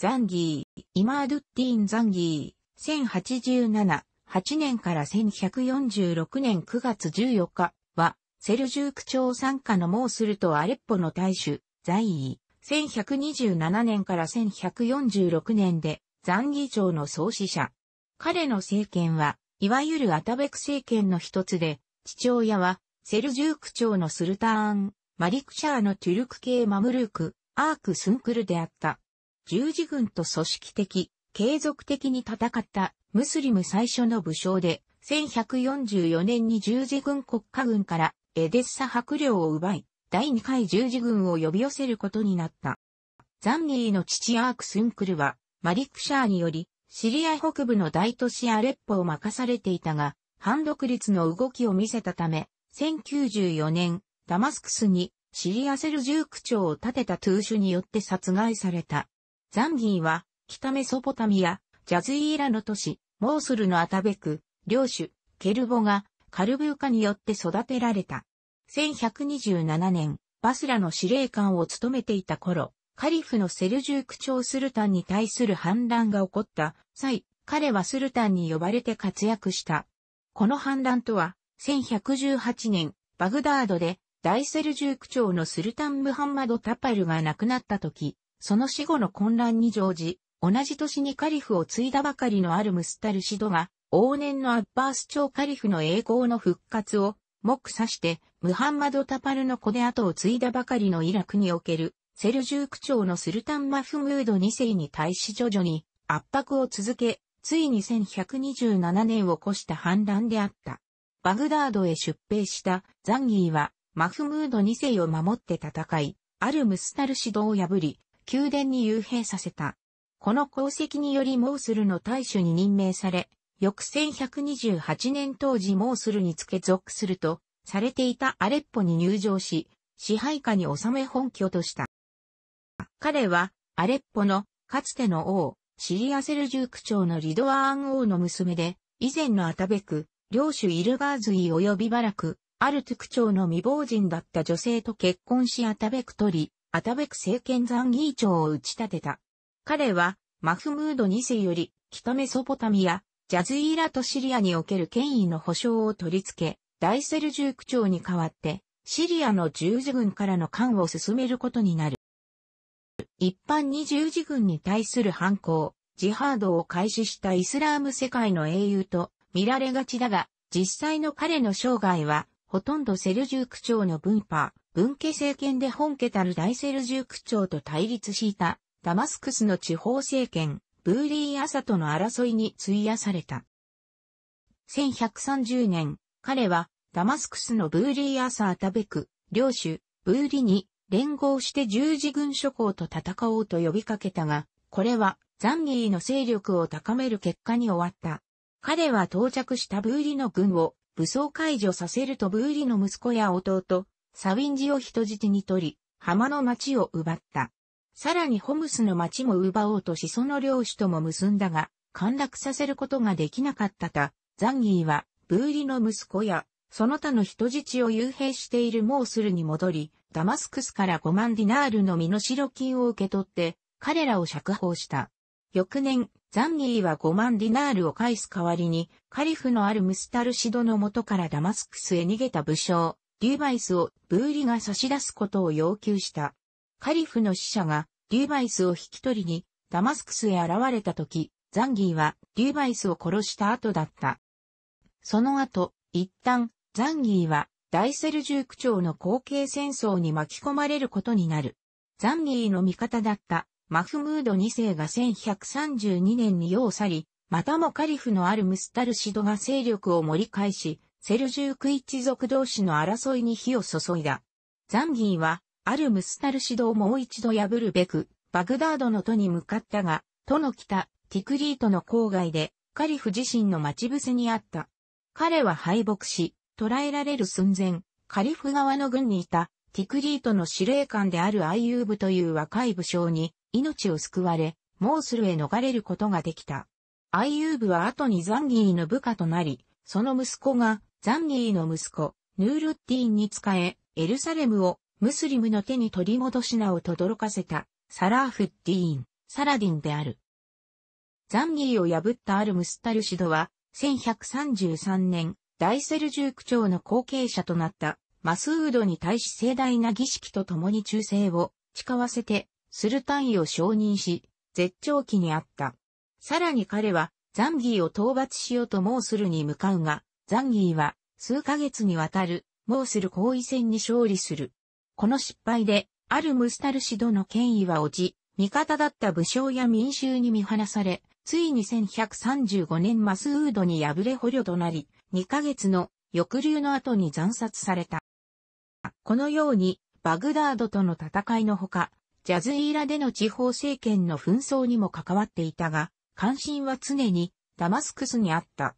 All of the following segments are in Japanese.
ザンギー、イマードゥッティーン・ザンギー、1087、8年から1146年9月14日は、セルジューク朝傘下のモースルとアレッポの太守、在位、1127年から1146年で、ザンギー朝の創始者。彼の政権は、いわゆるアタベク政権の一つで、父親は、セルジューク朝のスルターン、マリクシャーのトゥルク系マムルーク、アーク・スンクルであった。十字軍と組織的、継続的に戦ったムスリム最初の武将で、1144年に十字軍国家軍からエデッサ白領を奪い、第二回十字軍を呼び寄せることになった。ザンギーの父アーク・スンクルは、マリックシャーにより、シリア北部の大都市アレッポを任されていたが、反独立の動きを見せたため、1094年、ダマスクスにシリアセルジューク朝を建てたトゥーシュによって殺害された。ザンギーは北メソポタミア、ジャズイーラの都市、モースルのアタベク、領主、ケルボがカルブーカによって育てられた。1127年、バスラの司令官を務めていた頃、カリフのセルジューク朝スルタンに対する反乱が起こった際、彼はスルタンに呼ばれて活躍した。この反乱とは、1118年、バグダードで大セルジューク朝のスルタン・ムハンマド・タパルが亡くなった時、その死後の混乱に乗じ、同じ年にカリフを継いだばかりのあるムスタルシドが、往年のアッバース朝カリフの栄光の復活を、目指して、ムハンマド・タパルの子で後を継いだばかりのイラクにおける、セルジューク朝のスルタン・マフムード2世に対し徐々に圧迫を続け、ついに1127年を越した反乱であった。バグダードへ出兵したザンギーはマフムード2世を守って戦い、あるムスタル指導を破り、宮殿に幽閉させた。この功績によりモースルの大主に任命され、翌1128年当時モースルにつけ属すると、されていたアレッポに入場し、支配下に収め本拠とした。彼は、アレッポの、かつての王、シリアセルジューク朝のリドワーン王の娘で、以前のアタベク、領主イルガーズイ及びバラク、アルトゥク朝の未亡人だった女性と結婚しアタベク取り、アタベク政権ザンギー朝を打ち立てた。彼は、マフムード2世より、北メソポタミア、ジャズイーラとシリアにおける権威の保障を取り付け、大セルジューク朝に代わって、シリアの十字軍からの艦を進めることになる。一般に十字軍に対する反抗、ジハードを開始したイスラーム世界の英雄と見られがちだが、実際の彼の生涯はほとんどセルジューク朝の分派、分家政権で本家たる大セルジューク朝と対立したダマスクスの地方政権、ブーリー・アサとの争いに費やされた。1130年、彼はダマスクスのブーリー・アサ・アタベク、領主、ブーリに連合して十字軍諸侯と戦おうと呼びかけたが、これはザンギーの勢力を高める結果に終わった。彼は到着したブーリの軍を武装解除させるとブーリの息子や弟、サウィンジを人質に取り、浜の町を奪った。さらにホムスの町も奪おうとしその領主とも結んだが、陥落させることができなかったた、ザンギーは、ブーリの息子や、その他の人質を幽閉しているモースルに戻り、ダマスクスから5万ディナールの身代金を受け取って、彼らを釈放した。翌年、ザンギーは5万ディナールを返す代わりに、カリフのあるムスタルシドの元からダマスクスへ逃げた武将、デューバイスをブーリが差し出すことを要求した。カリフの使者がデューバイスを引き取りにダマスクスへ現れた時、ザンギーはデューバイスを殺した後だった。その後、一旦、ザンギーは大セルジューク朝の後継戦争に巻き込まれることになる。ザンギーの味方だったマフムード2世が1132年に世を去り、またもカリフのあるムスタルシドが勢力を盛り返し、セルジューク一族同士の争いに火を注いだ。ザンギーは、あるムスタルシドをもう一度破るべく、バグダードの都に向かったが、都の北、ティクリートの郊外で、カリフ自身の待ち伏せにあった。彼は敗北し、捕らえられる寸前、カリフ側の軍にいた、ティクリートの司令官であるアイユーブという若い武将に、命を救われ、モースルへ逃れることができた。アイユーブは後にザンギーの部下となり、その息子がザンギーの息子、ヌールッティーンに仕え、エルサレムをムスリムの手に取り戻し名を轟かせた、サラーフッディーン、サラディンである。ザンギーを破ったアルムスタルシドは、1133年、大セルジューク朝の後継者となったマスウードに対し盛大な儀式と共に忠誠を誓わせて、スルタン位を承認し、絶頂期にあった。さらに彼は、ザンギーを討伐しようとモースルに向かうが、ザンギーは、数ヶ月にわたる、モースル包囲戦に勝利する。この失敗で、あるムスタルシドの権威は落ち、味方だった武将や民衆に見放され、ついに1135年マスウードに敗れ捕虜となり、2ヶ月の抑留の後に惨殺された。このように、バグダードとの戦いのほか、ジャズイーラでの地方政権の紛争にも関わっていたが、関心は常にダマスクスにあった。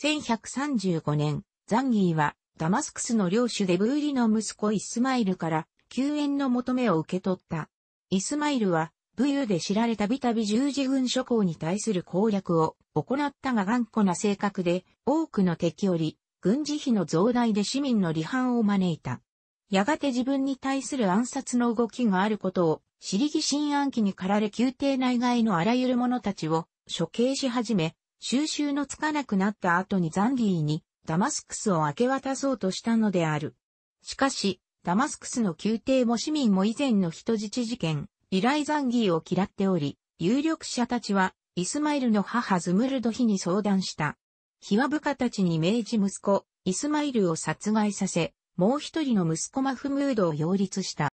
1135年、ザンギーはダマスクスの領主デブーリの息子イスマイルから救援の求めを受け取った。イスマイルは武勇で知られたびたび十字軍諸侯に対する攻略を行ったが頑固な性格で多くの敵より軍事費の増大で市民の離反を招いた。やがて自分に対する暗殺の動きがあることを、尻疑心暗鬼に駆られ宮廷内外のあらゆる者たちを処刑し始め、収集のつかなくなった後にザンギーにダマスクスを明け渡そうとしたのである。しかし、ダマスクスの宮廷も市民も以前の人質事件、イライザンギーを嫌っており、有力者たちは、イスマイルの母ズムルドヒに相談した。ヒワ部下たちに命じ息子、イスマイルを殺害させ、もう一人の息子マフムードを擁立した。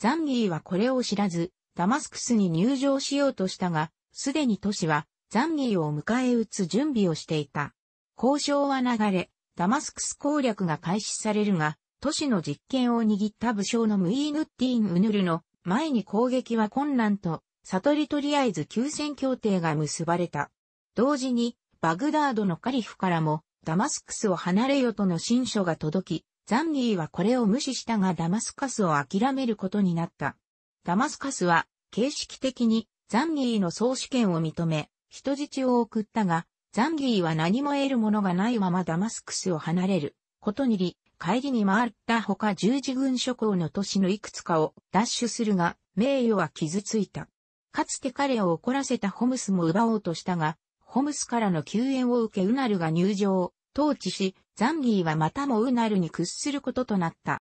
ザンギーはこれを知らず、ダマスクスに入城しようとしたが、すでに都市はザンギーを迎え撃つ準備をしていた。交渉は流れ、ダマスクス攻略が開始されるが、都市の実権を握った武将のムイーヌッティン・ウヌルの前に攻撃は困難と、悟りとりあえず休戦協定が結ばれた。同時に、バグダードのカリフからも、ダマスクスを離れよとの新書が届き、ザンギーはこれを無視したがダマスカスを諦めることになった。ダマスカスは、形式的にザンギーの総主権を認め、人質を送ったが、ザンギーは何も得るものがないままダマスクスを離れることにり、帰りに回ったほか十字軍諸侯の都市のいくつかを奪取するが、名誉は傷ついた。かつて彼を怒らせたホムスも奪おうとしたが、ホムスからの救援を受けウナルが入場、統治し、ザンギーはまたもウナルに屈することとなった。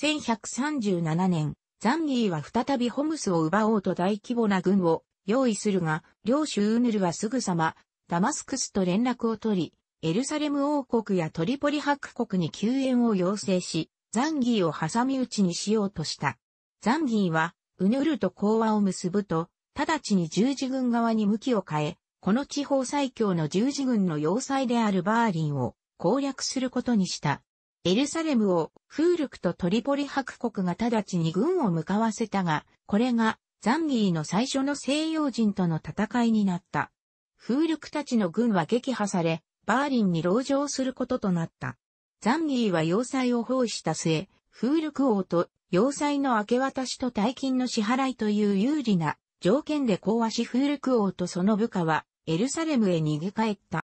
1137年、ザンギーは再びホムスを奪おうと大規模な軍を用意するが、領主ウヌルはすぐさま、ダマスクスと連絡を取り、エルサレム王国やトリポリ白国に救援を要請し、ザンギーを挟み撃ちにしようとした。ザンギーは、ウヌルと講和を結ぶと、直ちに十字軍側に向きを変え、この地方最強の十字軍の要塞であるバーリンを攻略することにした。エルサレムをフールクとトリポリ白国が直ちに軍を向かわせたが、これがザンギーの最初の西洋人との戦いになった。フールクたちの軍は撃破され、バーリンに籠城することとなった。ザンギーは要塞を包囲した末、フールク王と要塞の明け渡しと大金の支払いという有利な条件で講和しフールク王とその部下はエルサレムへ逃げ帰った。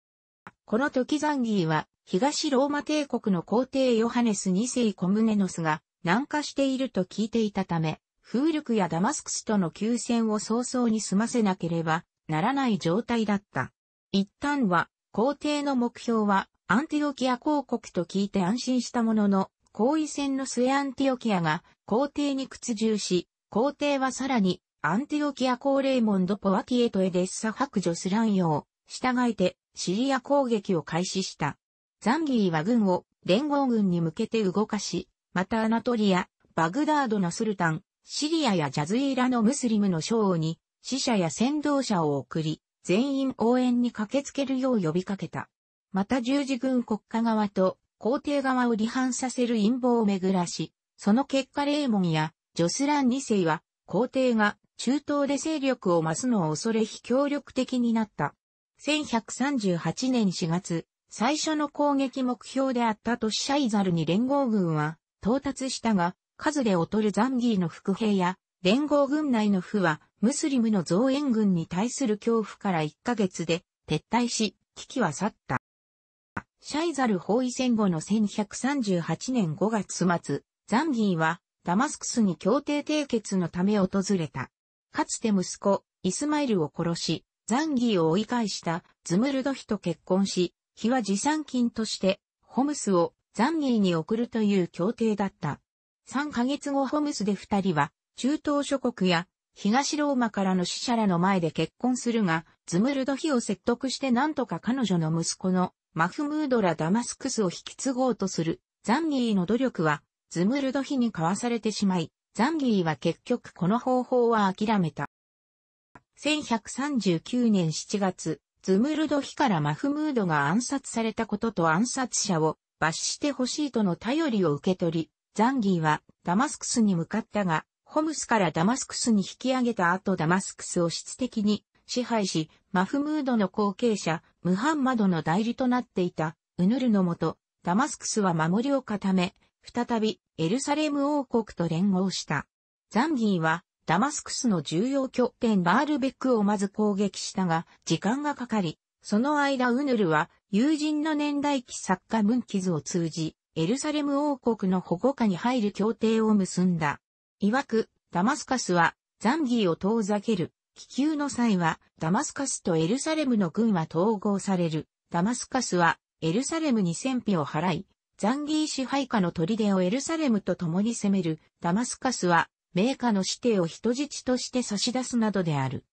この時ザンギーは東ローマ帝国の皇帝ヨハネス2世コムネノスが南下していると聞いていたため、フールクやダマスクスとの休戦を早々に済ませなければならない状態だった。一旦は皇帝の目標はアンティオキア公国と聞いて安心したものの、攻囲戦の末アンティオキアが皇帝に屈従し、皇帝はさらにアンティオキア公レイモンド・ポワティエとエデッサ伯ジョスランを、従えてシリア攻撃を開始した。ザンギーは軍を連合軍に向けて動かし、またアナトリア、バグダードのスルタン、シリアやジャズイラのムスリムの将に死者や先導者を送り、全員応援に駆けつけるよう呼びかけた。また十字軍国家側と皇帝側を離反させる陰謀をめぐらし、その結果レーモンやジョスラン2世は皇帝が中東で勢力を増すのを恐れ非協力的になった。1138年4月、最初の攻撃目標であった都市シャイザルに連合軍は到達したが、数で劣るザンギーの副兵や連合軍内の府はムスリムの増援軍に対する恐怖から1ヶ月で撤退し、危機は去った。シャイザル包囲戦後の1138年5月末、ザンギーはダマスクスに協定締結のため訪れた。かつて息子、イスマイルを殺し、ザンギーを追い返したズムルドヒと結婚し、日は持参金として、ホムスをザンギーに送るという協定だった。3ヶ月後ホムスで二人は、中東諸国や東ローマからの死者らの前で結婚するが、ズムルドヒを説得して何とか彼女の息子のマフムードラ・ダマスクスを引き継ごうとするザンギーの努力はズムルドヒに交わされてしまい、ザンギーは結局この方法は諦めた。1139年7月、ズムルドヒからマフムードが暗殺されたことと暗殺者を罰してほしいとの頼りを受け取り、ザンギーはダマスクスに向かったが、ホムスからダマスクスに引き上げた後ダマスクスを質的に支配し、マフムードの後継者、ムハンマドの代理となっていた、ウヌルのもと、ダマスクスは守りを固め、再びエルサレム王国と連合した。ザンギーはダマスクスの重要拠点バールベックをまず攻撃したが、時間がかかり、その間ウヌルは友人の年代記作家ムンキズを通じ、エルサレム王国の保護下に入る協定を結んだ。曰く、ダマスカスはザンギーを遠ざける。危急の際は、ダマスカスとエルサレムの軍は統合される。ダマスカスは、エルサレムに戦費を払い、ザンギー支配下の砦をエルサレムと共に攻める。ダマスカスは、名家の指定を人質として差し出すなどである。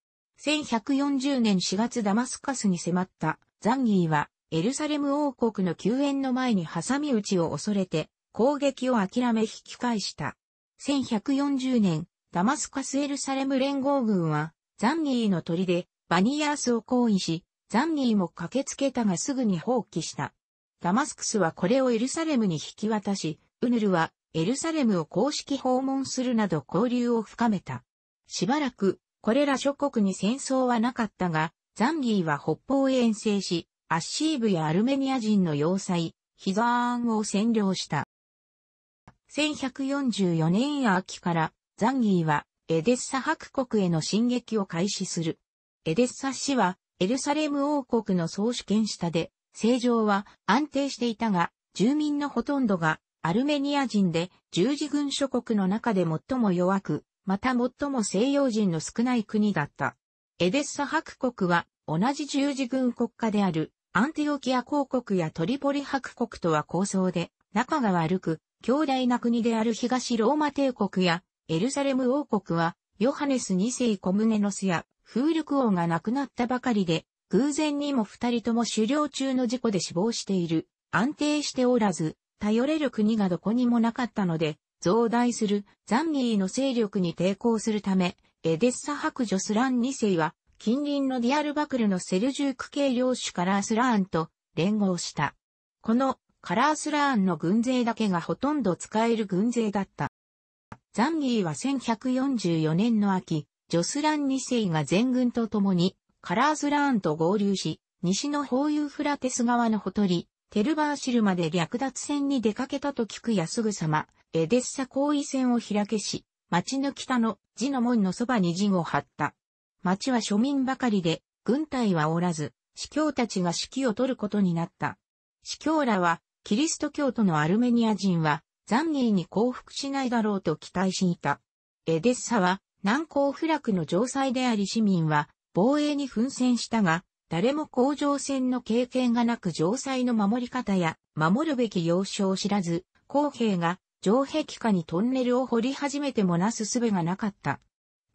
1140年4月ダマスカスに迫ったザンギーは、エルサレム王国の救援の前に挟み撃ちを恐れて、攻撃を諦め引き返した。1140年、ダマスカスエルサレム連合軍は、ザンギーの砦、バニヤースを包囲し、ザンギーも駆けつけたがすぐに放棄した。ダマスクスはこれをエルサレムに引き渡し、ウヌルはエルサレムを公式訪問するなど交流を深めた。しばらく、これら諸国に戦争はなかったが、ザンギーは北方へ遠征し、アッシーブやアルメニア人の要塞、ヒザーンを占領した。1144年秋からザンギーはエデッサ白国への進撃を開始する。エデッサ市はエルサレム王国の総主権下で政情は安定していたが住民のほとんどがアルメニア人で十字軍諸国の中で最も弱く、また最も西洋人の少ない国だった。エデッサ白国は同じ十字軍国家であるアンティオキア公国やトリポリ白国とは構想で仲が悪く、兄弟な国である東ローマ帝国やエルサレム王国は、ヨハネス2世コムネノスやフールク王が亡くなったばかりで、偶然にも二人とも狩猟中の事故で死亡している。安定しておらず、頼れる国がどこにもなかったので、増大するザンギーの勢力に抵抗するため、エデッサ白女スラン2世は、近隣のディアルバクルのセルジューク系領主カラースラーンと連合した。このカラースラーンの軍勢だけがほとんど使える軍勢だった。ザンギーは1144年の秋、ジョスラン2世が全軍と共にカラースラーンと合流し、西のホーユフラテス川のほとり、テルバーシルまで略奪戦に出かけたと聞くやすぐさま、エデッサ包囲戦を開けし、町の北の地の門のそばに陣を張った。町は庶民ばかりで、軍隊はおらず、司教たちが指揮を取ることになった。司教らはキリスト教徒のアルメニア人は、ザンギーに降伏しないだろうと期待していた。エデッサは、難攻不落の城塞であり市民は、防衛に奮戦したが、誰も甲状戦の経験がなく城塞の守り方や、守るべき要所を知らず、公兵が城壁下にトンネルを掘り始めてもなす術がなかった。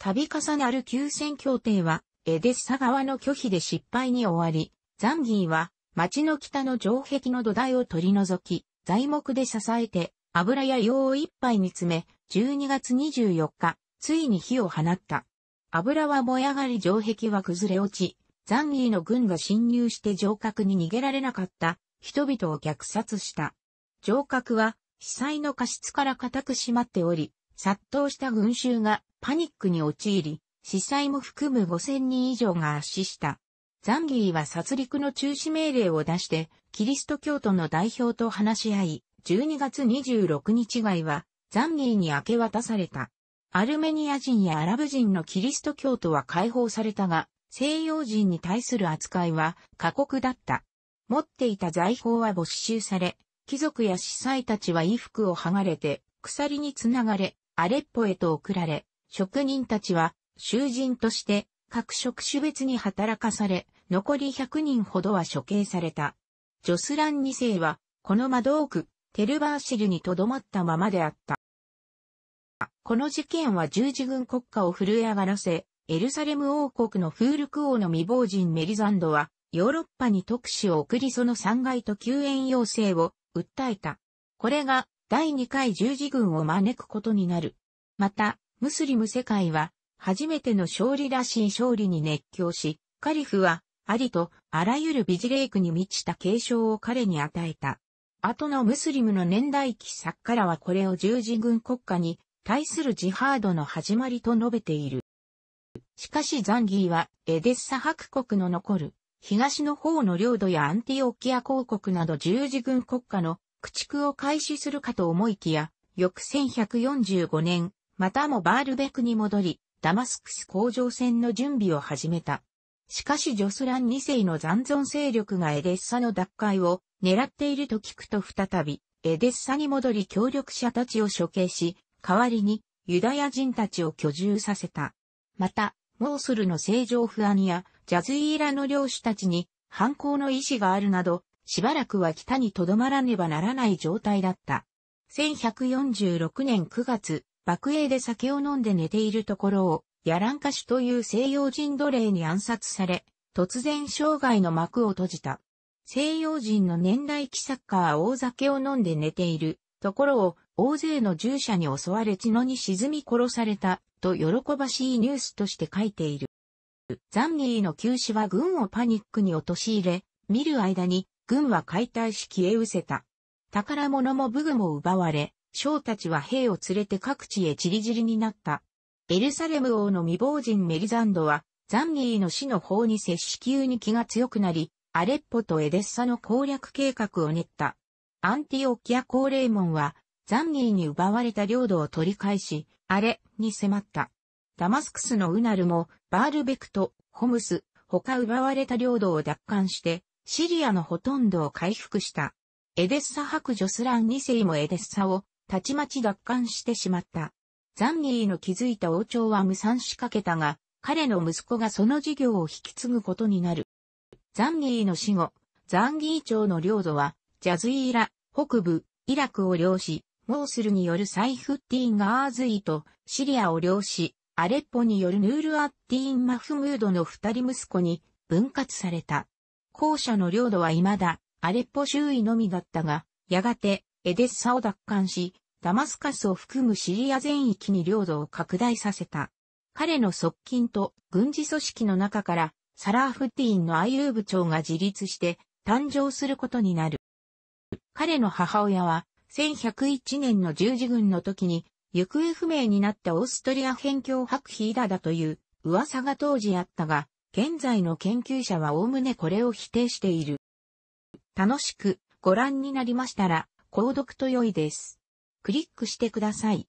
度重なる休戦協定は、エデッサ側の拒否で失敗に終わり、ザンギーは町の北の城壁の土台を取り除き、材木で支えて、油や硫黄を一杯に詰め、12月24日、ついに火を放った。油は燃え上がり城壁は崩れ落ち、ザンギーの軍が侵入して城郭に逃げられなかった人々を虐殺した。城郭は被災の過失から固く閉まっており、殺到した群衆がパニックに陥り、死災も含む5000人以上が圧死した。ザンギーは殺戮の中止命令を出して、キリスト教徒の代表と話し合い、12月26日外は、ザンギーに明け渡された。アルメニア人やアラブ人のキリスト教徒は解放されたが、西洋人に対する扱いは過酷だった。持っていた財宝は没収され、貴族や司祭たちは衣服を剥がれて、鎖につながれ、アレッポへと送られ、職人たちは囚人として各職種別に働かされ、残り100人ほどは処刑された。ジョスラン2世は、この魔道区、テルバーシルに留まったままであった。この事件は十字軍国家を震え上がらせ、エルサレム王国のフールク王の未亡人メリザンドは、ヨーロッパに特使を送りその3害と救援要請を訴えた。これが第2回十字軍を招くことになる。また、ムスリム世界は初めての勝利らしい勝利に熱狂し、カリフはありとあらゆるビジレイクに満ちた継承を彼に与えた。後のムスリムの年代記作からはこれを十字軍国家に対するジハードの始まりと述べている。しかしザンギーはエデッサ伯国の残る東の方の領土やアンティオキア公国など十字軍国家の駆逐を開始するかと思いきや、翌1145年、またもバールベクに戻り、ダマスクス工場戦の準備を始めた。しかしジョスラン2世の残存勢力がエデッサの奪回を狙っていると聞くと再び、エデッサに戻り協力者たちを処刑し、代わりにユダヤ人たちを居住させた。また、モースルの正常不安やジャズイーラの領主たちに反抗の意志があるなど、しばらくは北に留まらねばならない状態だった。1146年9月、爆営で酒を飲んで寝ているところを、ヤランカシュという西洋人奴隷に暗殺され、突然生涯の幕を閉じた。西洋人の年代記作家は大酒を飲んで寝ているところを大勢の従者に襲われ血のに沈み殺されたと喜ばしいニュースとして書いている。ザンギーの急死は軍をパニックに陥れ、見る間に軍は解体し消え失せた。宝物も武具も奪われ、将たちは兵を連れて各地へ散り散りになった。エルサレム王の未亡人メリザンドは、ザンギーの死の方に接し急に気が強くなり、アレッポとエデッサの攻略計画を練った。アンティオキア公霊門は、ザンギーに奪われた領土を取り返し、アレに迫った。ダマスクスのウヌルも、バールベクとホムス、他奪われた領土を奪還して、シリアのほとんどを回復した。エデッサ伯ジョスラン2世もエデッサをたちまち奪還してしまった。ザンギーの築いた王朝は霧散しかけたが、彼の息子がその事業を引き継ぐことになる。ザンギーの死後、ザンギー朝の領土は、ジャズイーラ、北部、イラクを領し、モースルによるサイフッティーン・ガーズイとシリアを領し、アレッポによるヌール・アッティーン・マフムードの二人息子に分割された。後者の領土は未だアレッポ周囲のみだったが、やがてエデッサを奪還し、ダマスカスを含むシリア全域に領土を拡大させた。彼の側近と軍事組織の中からサラーフティーンのアイユーブ長が自立して誕生することになる。彼の母親は1101年の十字軍の時に行方不明になったオーストリア辺境白ヒーダだという噂が当時あったが、現在の研究者は概ねこれを否定している。楽しくご覧になりましたら、購読と良いです。クリックしてください。